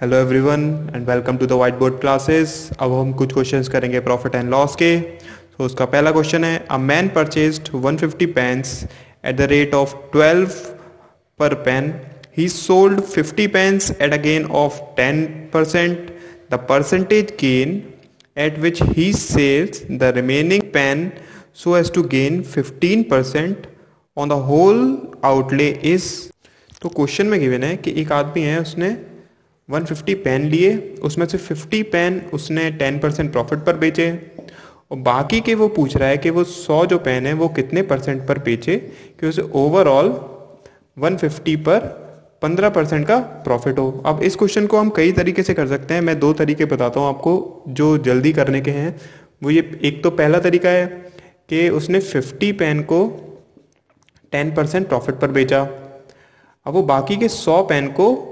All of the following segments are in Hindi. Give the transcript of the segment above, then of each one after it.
Hello everyone and welcome to the white board classes अब हम कुछ क्वेश्चंस करेंगे प्रॉफिट एंड लॉस के। तो उसका पहला क्वेश्चन है a man purchased 150 fifty pens at the rate of 12 per pen he sold 50 pens at a gain of 10 percent the percentage gain at which he sells the remaining pen so as to gain 15 percent on the whole outlay is तो क्वेश्चन में गिवन है कि एक आदमी है, उसने 150 पेन लिए, उसमें से 50 पेन उसने 10 परसेंट प्रॉफिट पर बेचे। और बाकी के वो पूछ रहा है कि वो 100 जो पेन है, वो कितने परसेंट पर बेचे? कि उसे ओवरऑल 150 पर 15 परसेंट का प्रॉफिट हो। अब इस क्वेश्चन को हम कई तरीके से कर सकते हैं। मैं दो तरीके बताता हूँ आपको, जो जल्दी करने के हैं। वो ये एक तो पहला तरीका है कि उसने 50 पेन को 10 परसेंट प्रॉफिट पर बेचा। अब वो बाकी के 100 पेन को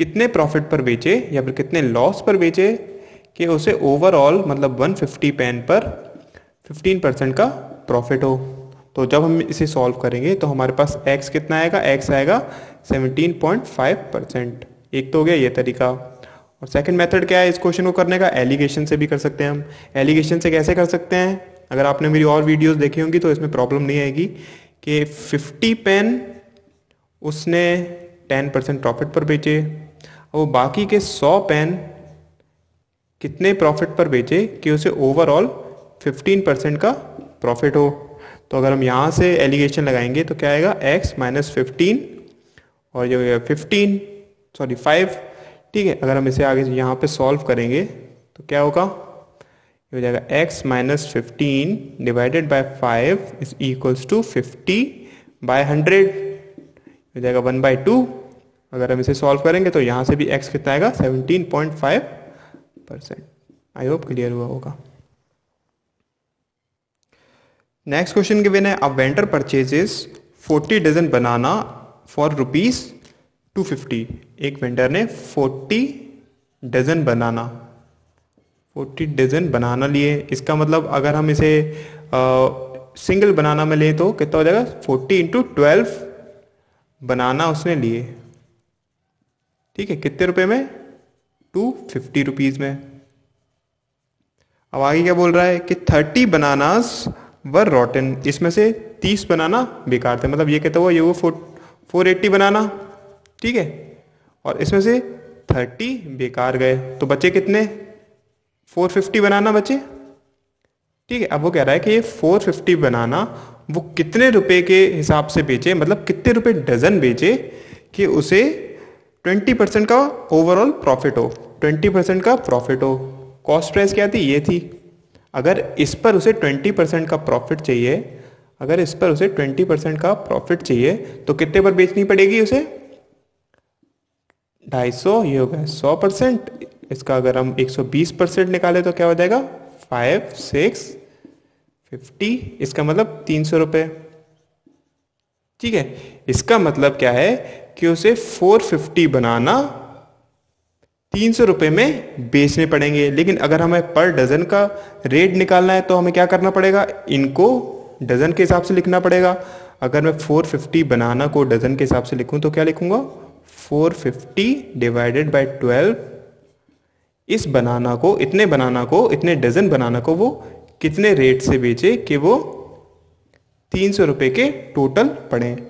कितने प्रॉफिट पर बेचे या फिर कितने लॉस पर बेचे कि उसे ओवरऑल मतलब 150 पेन पर 15 परसेंट का प्रॉफिट हो। तो जब हम इसे सॉल्व करेंगे तो हमारे पास x कितना आएगा? X आएगा 17.5 परसेंट एक तो हो गया ये तरीका। और सेकंड मेथड क्या है? इस क्वेश्चन को करने का एलिगेशन से भी कर सकते हैं हम। एलिगेशन से कैसे कर सकते हैं? अगर आपने मेरी और वीडियोस देखी होंगी तो इसमें प्रॉब्लम नहीं आएगी कि 50 पेन उसने 10 परसेंट प्रॉफिट पर बेचे। वो बाकी के सौ पेन कितने प्रॉफिट पर बेचे कि उसे ओवरऑल 15 परसेंट का प्रॉफिट हो? तो अगर हम यहाँ से एलिगेशन लगाएँगे तो क्या आएगा? X माइनस फिफ्टीन और गया फिफ्टीन सॉरी फाइव ठीक है, अगर हम इसे आगे यहाँ पे सॉल्व करेंगे तो क्या होगा? ये हो जाएगा x minus fifteen divided by five is equals to fifty by hundred हो जाएगा वन बाय टू अगर हम इसे सॉल्व करेंगे तो यहाँ से भी एक्स कितना आएगा? 17.5 परसेंट आई होप क्लियर हुआ होगा। नेक्स्ट क्वेश्चन गिवन है a vendor purchases 40 dozen banana for rupees 250 एक वेंडर ने 40 डजन बनाना 40 डजन बनाना लिए। इसका मतलब अगर हम इसे सिंगल बनाना में लें तो कितना हो जाएगा? 40 इंटू ट्वेल्व बनाना उसने लिए। ठीक है, कितने रुपए में? टू फिफ्टी रुपीज़ में। अब आगे क्या बोल रहा है कि थर्टी बनानास वर रॉटन इसमें से तीस बनाना बेकार थे। मतलब ये कहता हुआ ये वो फोर फोर एट्टी बनाना ठीक है? और इसमें से थर्टी बेकार गए। तो बचे कितने? फोर फिफ्टी बनाना बचे। ठीक है, अब वो कह रहा है कि ये फोर फिफ्टी बनाना वो कितने रुपए के हिसाब से बेचे? मतलब कितने रुपए डजन बेचे कि उसे ट्वेंटी परसेंट का ओवरऑल प्रॉफिट हो। ट्वेंटी परसेंट का प्रॉफिट हो। कॉस्ट प्राइस क्या थी? ये थी। अगर इस पर उसे ट्वेंटी परसेंट का प्रॉफिट चाहिए, अगर इस पर उसे ट्वेंटी परसेंट का प्रॉफिट चाहिए तो कितने पर बेचनी पड़ेगी उसे? ढाई सौ, ये हो गया सौ परसेंट। इसका अगर हम एक सौ बीस परसेंट निकाले तो क्या हो जाएगा? Five, six, fifty. इसका मतलब तीन सौ रुपये ठीक है? इसका मतलब क्या है? कि उसे 450 बनाना तीन सौ रुपये में बेचने पड़ेंगे। लेकिन अगर हमें पर डजन का रेट निकालना है तो हमें क्या करना पड़ेगा? इनको डजन के हिसाब से लिखना पड़ेगा। अगर मैं 450 बनाना को डजन के हिसाब से लिखूं तो क्या लिखूँगा? 450 डिवाइडेड बाय 12 इस बनाना को, इतने बनाना को, इतने डजन बनाना को वो कितने रेट से बेचे कि वो तीन सौ रुपये के टोटल पड़े।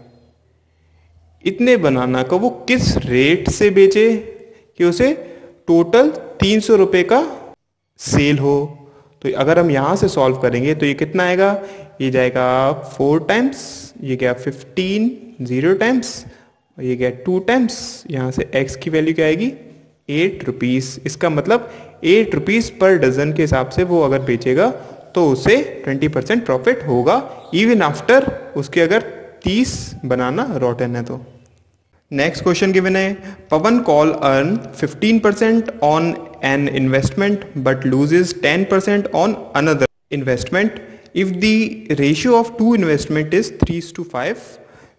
इतने बनाना का, वो किस रेट से बेचे कि उसे टोटल तीन सौ रुपये का सेल हो? तो अगर हम यहाँ से सॉल्व करेंगे तो ये कितना आएगा? ये जाएगा फोर टाइम्स ये गया फिफ्टीन ज़ीरो टाइम्स और ये गया टू टाइम्स यहाँ से एक्स की वैल्यू क्या आएगी? एट रुपीज़ इसका मतलब एट रुपीज़ पर डजन के हिसाब से वो अगर बेचेगा तो उसे ट्वेंटी परसेंट प्रॉफिट होगा इवन आफ्टर उसके अगर तीस बनाना रॉटन है तो। नेक्स्ट क्वेश्चन गिवन है, Pawan Kaul earn 15 percent on an investment but loses 10 percent on another investment if the ratio of two investment is three to five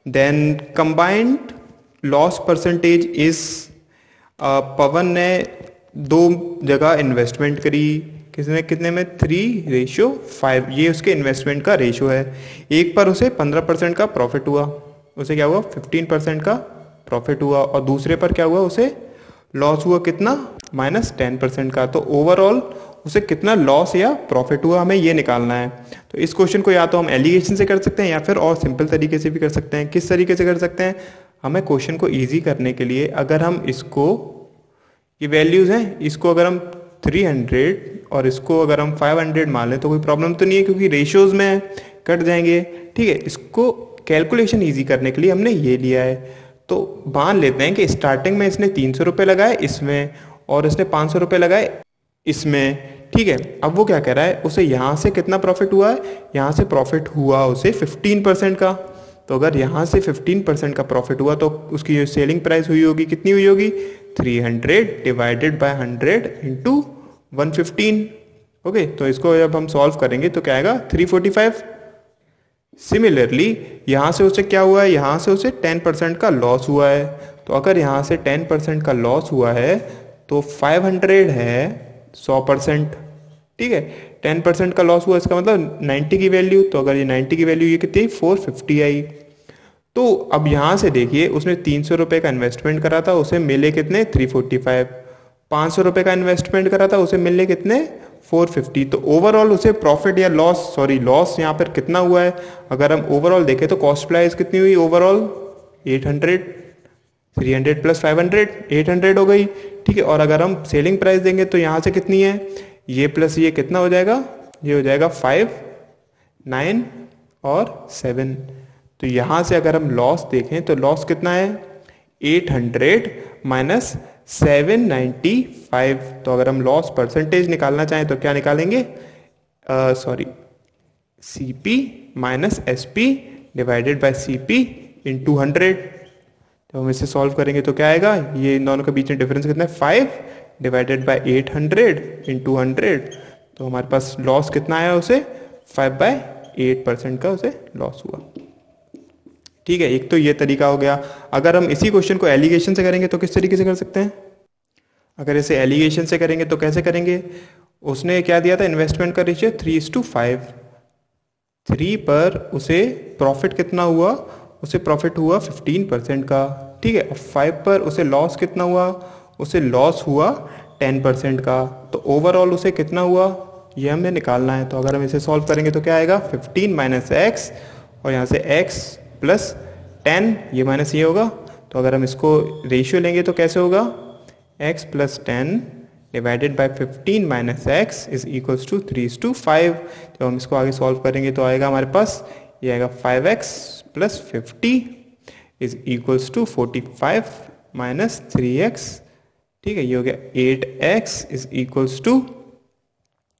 then combined loss percentage is Pawan ने दो जगह इन्वेस्टमेंट करी किसने, कितने में? थ्री रेशियो फाइव ये उसके इन्वेस्टमेंट का रेशियो है। एक पर उसे पंद्रह परसेंट का प्रॉफिट हुआ। उसे क्या हुआ? फिफ्टीन परसेंट का प्रॉफिट हुआ। और दूसरे पर क्या हुआ? उसे लॉस हुआ कितना? माइनस टेन परसेंट का। तो ओवरऑल उसे कितना लॉस या प्रॉफिट हुआ हमें ये निकालना है। तो इस क्वेश्चन को या तो हम एलिगेशन से कर सकते हैं या फिर और सिंपल तरीके से भी कर सकते हैं। किस तरीके से कर सकते हैं? हमें क्वेश्चन को ईजी करने के लिए अगर हम इसको, ये वैल्यूज़ हैं, इसको अगर हम 300 और इसको अगर हम 500 मान लें तो कोई प्रॉब्लम तो नहीं है, क्योंकि रेशियोज में कट जाएँगे। ठीक है, इसको कैलकुलेशन ईजी करने के लिए हमने ये लिया है। तो मान लेते हैं कि स्टार्टिंग में इसने तीन सौ रुपये लगाए इसमें, और इसने पाँच सौ रुपये लगाए इसमें। ठीक है, अब वो क्या कह रहा है? उसे यहाँ से कितना प्रॉफिट हुआ है? यहाँ से प्रॉफिट हुआ उसे फिफ्टीन परसेंट का। तो अगर यहाँ से फिफ्टीन परसेंट का प्रॉफिट हुआ तो उसकी जो सेलिंग प्राइस हुई होगी, कितनी हुई होगी? Three hundred divided by hundred into one fifteen. Okay तो इसको जब हम सॉल्व करेंगे तो क्या आएगा? Three forty five. सिमिलरली यहाँ से उसे क्या हुआ है? यहाँ से उसे टेन परसेंट का लॉस हुआ है। तो अगर यहाँ से टेन परसेंट का लॉस हुआ है तो फाइव हंड्रेड है सौ परसेंट। ठीक है? टेन परसेंट का लॉस हुआ, इसका मतलब नाइन्टी की वैल्यू तो अगर ये नाइन्टी की वैल्यू ये कितनी? फोर फिफ्टी आई। तो अब यहाँ से देखिए, उसने तीन सौ रुपये का इन्वेस्टमेंट करा था, उसे मिले कितने? Three forty five. पाँच सौ रुपये का इन्वेस्टमेंट करा था, उसे मिलने कितने? 450 तो ओवरऑल उसे प्रॉफिट या लॉस सॉरी लॉस यहाँ पर कितना हुआ है? अगर हम ओवरऑल देखें तो कॉस्ट प्राइस कितनी हुई ओवरऑल 800 300 प्लस 500 800 हो गई। ठीक है, और अगर हम सेलिंग प्राइस देंगे तो यहाँ से कितनी है? ये प्लस ये कितना हो जाएगा? ये हो जाएगा फाइव नाइन और सेवन तो यहाँ से अगर हम लॉस देखें तो लॉस कितना है? 800 माइनस 795 तो अगर हम लॉस परसेंटेज निकालना चाहें तो क्या निकालेंगे? Sorry C P minus S P divided by C P into hundred तो हम इसे सॉल्व करेंगे तो क्या आएगा? ये इन दोनों के बीच में डिफरेंस कितना है? Five divided by eight hundred into hundred तो हमारे पास लॉस कितना आया उसे? फाइव बाई एट परसेंट का उसे लॉस हुआ। ठीक है, एक तो ये तरीका हो गया। अगर हम इसी क्वेश्चन को एलिगेशन से करेंगे तो किस तरीके से कर सकते हैं? अगर इसे एलिगेशन से करेंगे तो कैसे करेंगे? उसने क्या दिया था? इन्वेस्टमेंट का ratio three is to five three पर उसे प्रॉफिट कितना हुआ? उसे प्रॉफिट हुआ फिफ्टीन परसेंट का। ठीक है फाइव पर उसे लॉस कितना हुआ? उसे लॉस हुआ टेन परसेंट का। तो ओवरऑल उसे कितना हुआ? ये हमें निकालना है। तो अगर हम इसे सॉल्व करेंगे तो क्या आएगा? फिफ्टीन माइनस एक्स और यहाँ से एक्स प्लस टेन ये माइनस ये होगा। तो अगर हम इसको रेशियो लेंगे तो कैसे होगा? X plus ten divided by fifteen minus X is equals to three is to five जब हम इसको आगे सॉल्व करेंगे तो आएगा हमारे पास, ये आएगा five X plus fifty is equals to forty five minus three X ठीक है, ये हो गया eight X is equals to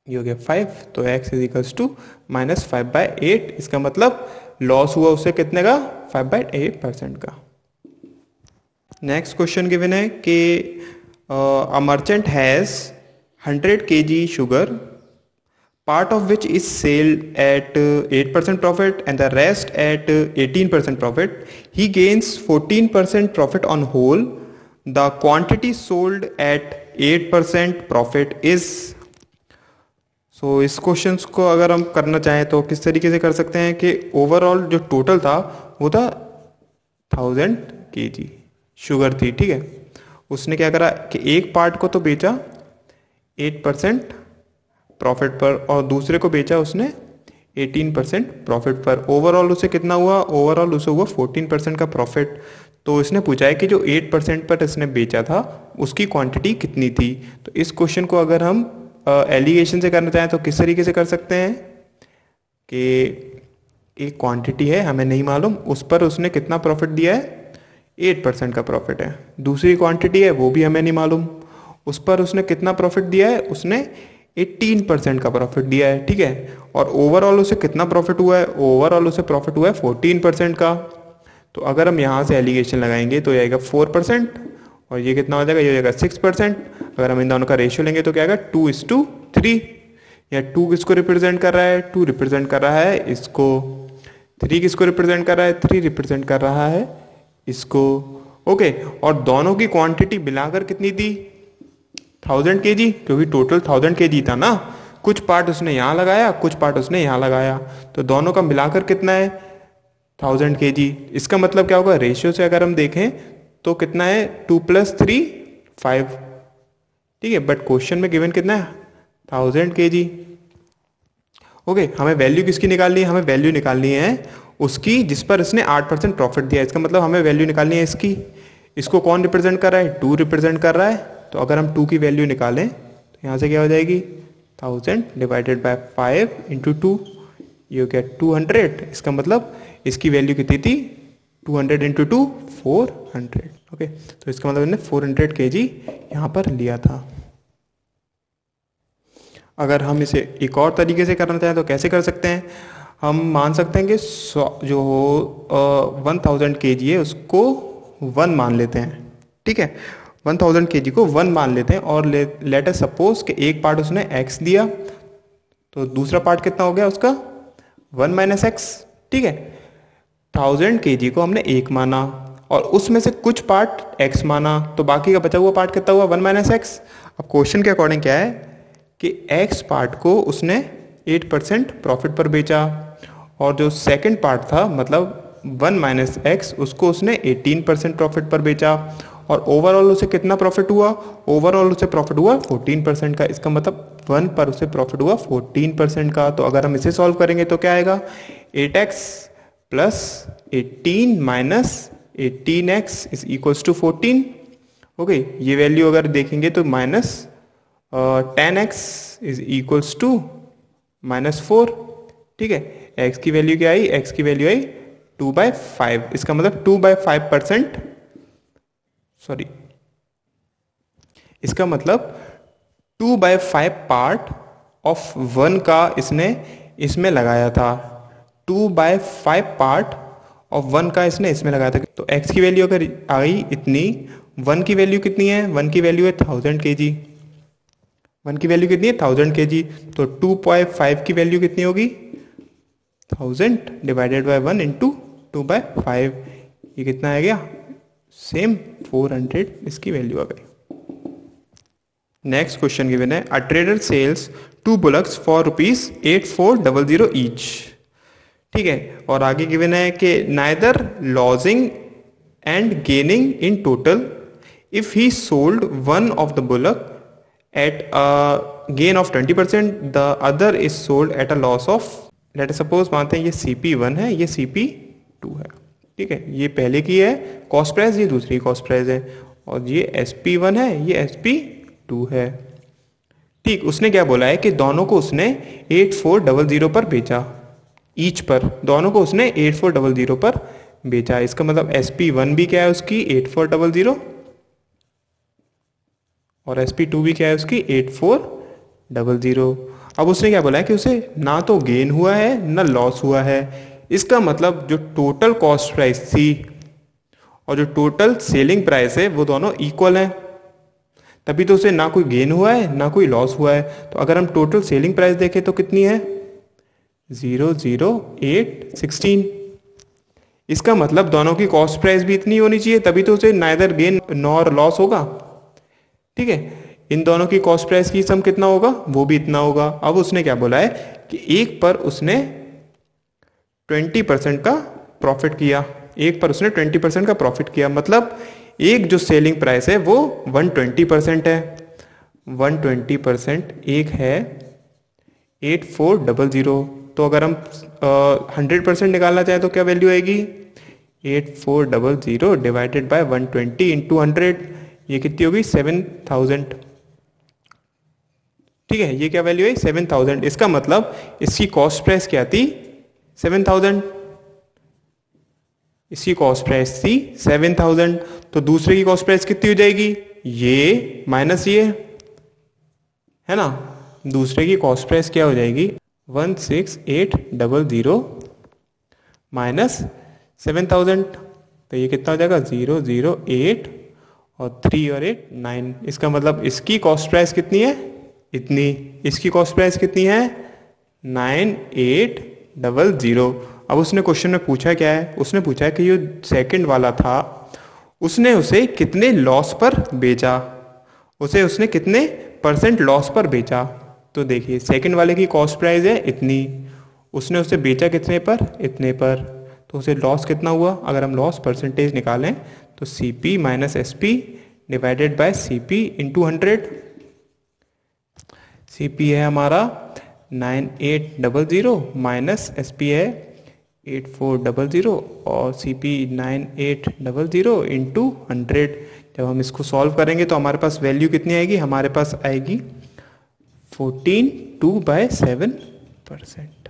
ये हो गया फाइव तो X is equals to minus five by eight इसका मतलब लॉस हुआ उसे कितने का? फाइव बाई एट परसेंट का। नेक्स्ट क्वेश्चन गिवन है कि, a merchant has hundred K G sugar part of which is sold at eight percent profit and the rest at eighteen percent profit he gains fourteen percent profit on whole the quantity sold at eight percent profit is so so, इस क्वेश्चन को अगर हम करना चाहें तो किस तरीके से कर सकते हैं कि ओवरऑल जो टोटल था वो था थाउज़ेंड के जी शुगर थी ठीक है? उसने क्या करा कि एक पार्ट को तो बेचा एट परसेंट प्रॉफिट पर और दूसरे को बेचा उसने एटीन परसेंट प्रॉफिट पर। ओवरऑल उसे कितना हुआ? ओवरऑल उसे हुआ फोर्टीन परसेंट का प्रॉफिट तो इसने पूछा है कि जो एट परसेंट पर इसने बेचा था उसकी क्वांटिटी कितनी थी? तो इस क्वेश्चन को अगर हम एलिगेशन से करना चाहें तो किस तरीके से कर सकते हैं? कि एक क्वांटिटी है, हमें नहीं मालूम, उस पर उसने कितना प्रॉफिट दिया है? एट परसेंट का प्रॉफिट है। दूसरी क्वांटिटी है, वो भी हमें नहीं मालूम। उस पर उसने कितना प्रॉफिट दिया है? उसने एट्टीन परसेंट का प्रॉफिट दिया है, ठीक है? और ओवरऑल उसे कितना प्रॉफिट हुआ है? ओवरऑल उसे प्रॉफिट हुआ है फोर्टीन परसेंट का। तो अगर हम यहाँ से एलिगेशन लगाएँगे तो आएगा फोर परसेंट और ये कितना हो जाएगा? ये हो जाएगा सिक्स परसेंट अगर हम इन दोनों का रेशियो लेंगे तो क्या आएगा? टू इज़ टू थ्री या टू किसको रिप्रेजेंट कर रहा है? टू रिप्रेजेंट कर रहा है। इसको थ्री किसको रिप्रेजेंट कर रहा है? थ्री रिप्रेजेंट कर रहा है। इसको ओके और दोनों की क्वांटिटी मिलाकर कितनी थी थाउज़ेंड के जी क्योंकि टोटल थाउज़ेंड के जी था ना। कुछ पार्ट उसने यहाँ लगाया, कुछ पार्ट उसने यहाँ लगाया। तो दोनों का मिलाकर कितना है? थाउज़ेंड के जी इसका मतलब क्या होगा? रेशियो से अगर हम देखें तो कितना है? टू प्लस थ्री फाइव ठीक है बट क्वेश्चन में गिवन कितना है? थाउज़ेंड के जी ओके हमें वैल्यू किसकी निकालनी है? हमें वैल्यू निकालनी है उसकी जिस पर इसने आठ परसेंट प्रॉफिट दिया इसका मतलब हमें वैल्यू निकालनी है इसकी। इसको कौन रिप्रेजेंट कर रहा है? टू रिप्रेजेंट कर रहा है। तो अगर हम टू की वैल्यू निकालें तो यहाँ से क्या हो जाएगी? Thousand divided by five into two you get two hundred इसका मतलब इसकी वैल्यू कितनी थी? Two hundred into two four hundred okay तो इसका मतलब हमने फोर हंड्रेड के जी यहाँ पर लिया था। अगर हम इसे एक और तरीके से करना चाहें तो कैसे कर सकते हैं? हम मान सकते हैं कि जो वन थाउज़ेंड के जी है उसको वन मान लेते हैं। ठीक है? वन थाउज़ेंड के जी को वन मान लेते हैं और ले, लेटर सपोज़ कि एक पार्ट उसने एक्स दिया तो दूसरा पार्ट कितना हो गया उसका? वन माइनस एक्स ठीक है? थाउज़ेंड के को हमने एक माना और उसमें से कुछ पार्ट एक्स माना। तो बाकी का बचा हुआ पार्ट कितना हुआ? वन माइनस एक्स अब क्वेश्चन के अकॉर्डिंग क्या है? कि एक्स पार्ट को उसने एट परसेंट प्रॉफिट पर बेचा और जो सेकंड पार्ट था मतलब वन माइनस एक्स उसको उसने एटीन परसेंट प्रॉफिट पर बेचा और ओवरऑल उसे कितना प्रॉफिट हुआ? ओवरऑल उसे प्रॉफिट हुआ फोर्टीन परसेंट का। इसका मतलब वन पर उसे प्रॉफिट हुआ फोर्टीन परसेंट का। तो अगर हम इसे सॉल्व करेंगे तो क्या आएगा? Eight X plus eighteen minus eighteen X is equals to fourteen okay ये वैल्यू अगर देखेंगे तो minus ten X is equals to minus four ठीक है? एक्स की वैल्यू क्या आई? एक्स की वैल्यू आई टू बाय फाइव इसका मतलब two by five percent sorry इसका मतलब two by five part of one का इसने, इसमें लगाया था। Two by five part of one का इसने इसमें लगाया था तो एक्स की वैल्यू अगर आई इतनी, वन की वैल्यू कितनी है? वन की वैल्यू है थाउज़ेंड के जी। वन की वैल्यू कितनी है? Thousand K G. तो टू पॉइंट फाइव की वैल्यू कितनी होगी? Thousand divided by one into two by five. ये कितना आ गया? सेम फोर हंड्रेड इसकी वैल्यू आ गई। नेक्स्ट क्वेश्चन गिवन है, a trader sells two bullocks for rupees eight four double zero each. ठीक है? और आगे गिवन है कि neither losing and gaining in total if he sold one of the bullock at a gain of twenty percent the other is sold at a loss of let suppose मानते हैं ये सी पी वन है, ये सी पी टू है। ठीक है? ये पहले की है कॉस्ट प्राइस ये दूसरी कॉस्ट प्राइस है। और ये एस पी वन है, ये एस पी टू है। ठीक, उसने क्या बोला है कि दोनों को उसने एट फोर डबल ज़ीरो पर बेचा। ईच पर। दोनों को उसने एट फोर डबल ज़ीरो पर बेचा इसका मतलब एस पी वन भी क्या है उसकी? एट फोर डबल ज़ीरो और एस पी टू भी क्या है उसकी? एट फोर डबल ज़ीरो अब उसने क्या बोला है कि उसे ना तो गेन हुआ है, ना लॉस हुआ है। इसका मतलब जो टोटल कॉस्ट प्राइस थी और जो टोटल सेलिंग प्राइस है, वो दोनों इक्वल हैं। तभी तो उसे ना कोई गेन हुआ है, ना कोई लॉस हुआ है। तो अगर हम टोटल सेलिंग प्राइस देखें तो कितनी है? ज़ीरो ज़ीरो एट सिक्सटीन इसका मतलब दोनों की कॉस्ट प्राइस भी इतनी होनी चाहिए, तभी तो उसे नाइदर गेन नॉर लॉस होगा। ठीक है? इन दोनों की कॉस्ट प्राइस की सम कितना होगा? वो भी इतना होगा। अब उसने क्या बोला है कि एक पर उसने ट्वेंटी परसेंट का प्रॉफिट किया। एक पर उसने ट्वेंटी परसेंट का प्रॉफिट किया। मतलब एक जो सेलिंग प्राइस है, वो वन ट्वेंटी परसेंट है। वन ट्वेंटी परसेंट एक है एट फोर डबल ज़ीरो तो अगर हम हंड्रेड परसेंट निकालना चाहें तो क्या वैल्यू आएगी? Eight four double zero divided by one twenty into hundred ये कितनी होगी? सेवन थाउज़ेंड ठीक है, ये क्या वैल्यू है सेवन थाउज़ेंड इसका मतलब इसकी कॉस्ट प्राइस क्या थी? सेवन थाउज़ेंड इसकी कॉस्ट प्राइस थी सेवन थाउज़ेंड तो दूसरे की कॉस्ट प्राइस कितनी हो जाएगी? ये माइनस ये. है ना? दूसरे की कॉस्ट प्राइस क्या हो जाएगी? One six eight double zero minus seven thousand तो ये कितना हो जाएगा? ज़ीरो ज़ीरो एट और थ्री और एट नाइन। इसका मतलब इसकी कॉस्ट प्राइस कितनी है? इतनी। इसकी कॉस्ट प्राइस कितनी है? Nine eight double zero. अब उसने क्वेश्चन में पूछा क्या है? उसने पूछा है कि ये सेकंड वाला था, उसने उसे कितने लॉस पर बेचा? उसे उसने कितने परसेंट लॉस पर बेचा? तो देखिए सेकंड वाले की कॉस्ट प्राइस है इतनी। उसने उसे बेचा कितने पर? इतने पर। तो उसे लॉस कितना हुआ? अगर हम लॉस परसेंटेज निकालें तो C P minus S P divided by C P into hundred C P है हमारा nine eight double zero minus S P है एट फोर डबल ज़ीरो और C P nine eight double zero into hundred जब हम इसको सॉल्व करेंगे तो हमारे पास वैल्यू कितनी आएगी? हमारे पास आएगी fourteen two by seven percent